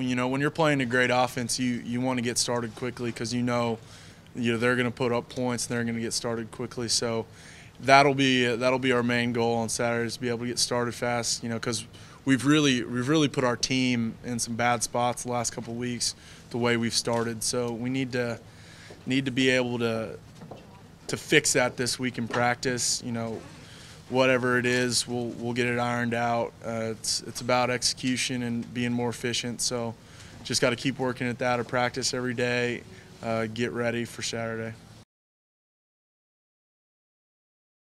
you know when you're playing a great offense, you you want to get started quickly because you know, you know they're going to put up points and they're going to get started quickly. So that'll be that'll be our main goal on Saturday is to be able to get started fast. You know because we've really we've really put our team in some bad spots the last couple of weeks the way we've started. So we need to need to be able to to fix that this week in practice. You know, whatever it is, we'll we'll get it ironed out. Uh, it's it's about execution and being more efficient. So just got to keep working at that at practice every day. Uh, get ready for Saturday.